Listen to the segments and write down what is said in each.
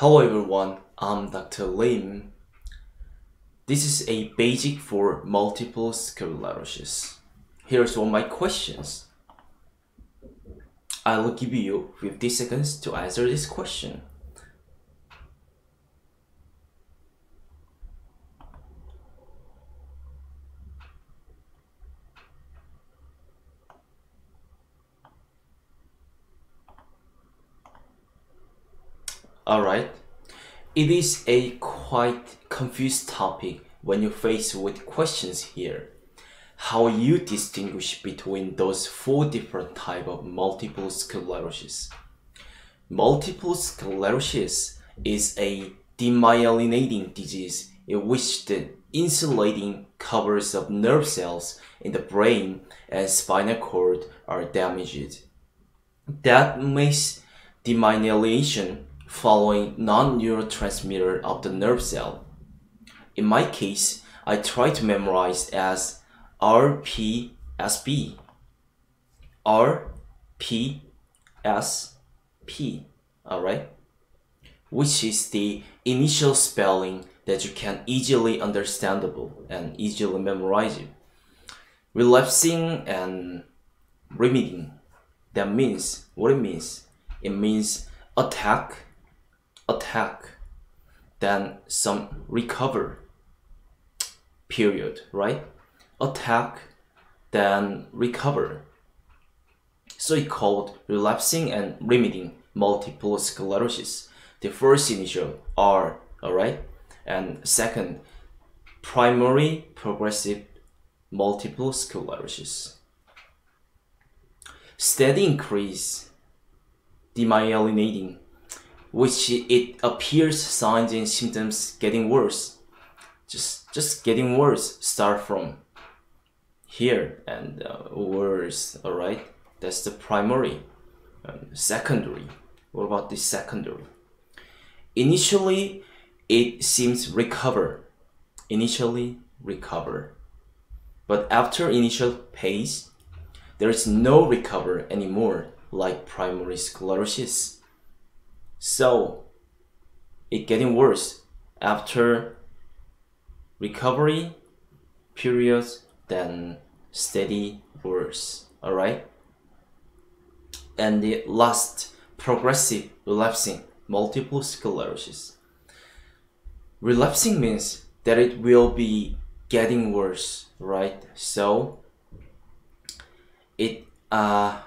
Hello everyone, I'm Dr. Lim. This is a basic for multiple sclerosis. Here's all my questions. I'll give you 50 seconds to answer this question. Alright. It is a quite confused topic when you face with questions here. How you distinguish between those four different type of multiple sclerosis. Multiple sclerosis is a demyelinating disease in which the insulating covers of nerve cells in the brain and spinal cord are damaged. That makes demyelination following non-neurotransmitter of the nerve cell. In my case, I try to memorize as RPSP. RPSP. Alright? Which is the initial spelling that you can easily understandable and easily memorize it. Relapsing and remitting. That means what it means. It means attack attack then some recover period right? Attack then recover. So it called relapsing and remitting multiple sclerosis. The first initial r all right and second primary progressive multiple sclerosis. Steady increase demyelinating which it appears signs and symptoms getting worse. Just just getting worse start from here and uh, worse, all right? That's the primary. Um, secondary, what about the secondary? Initially, it seems recover. Initially, recover. But after initial pace, there is no recover anymore like primary sclerosis so it getting worse after recovery periods then steady worse all right and the last progressive relapsing multiple sclerosis. Relapsing means that it will be getting worse right? So it uh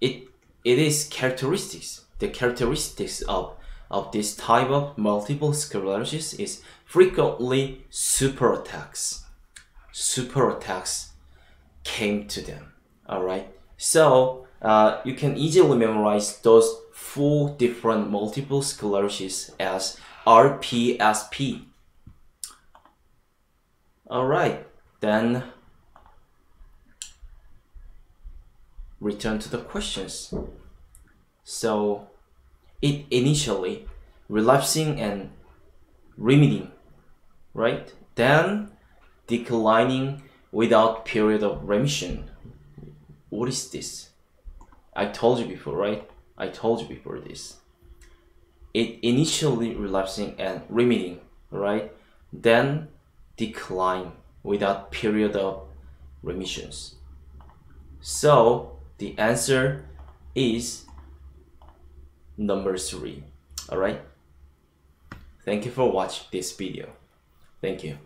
it it is characteristics the characteristics of, of this type of multiple sclerosis is frequently super attacks. Super attacks came to them. Alright, so uh, you can easily memorize those four different multiple sclerosis as RPSP. Alright, then return to the questions. So it initially relapsing and remitting, right? Then declining without period of remission. What is this? I told you before, right? I told you before this. It initially relapsing and remitting, right? Then decline without period of remissions. So the answer is number three. Alright? Thank you for watching this video. Thank you.